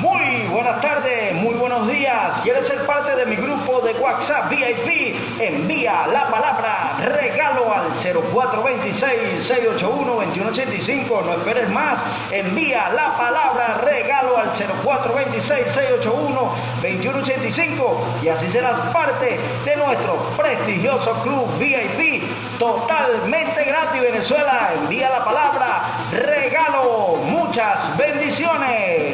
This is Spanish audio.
Muy buenas tardes, muy buenos días. ¿Quieres ser parte de mi grupo de WhatsApp VIP? Envía la palabra regalo al 0426-681-2185. No esperes más. Envía la palabra regalo al 0426-681-2185 y así serás parte de nuestro prestigioso club VIP totalmente gratis Venezuela. Envía la palabra bendiciones.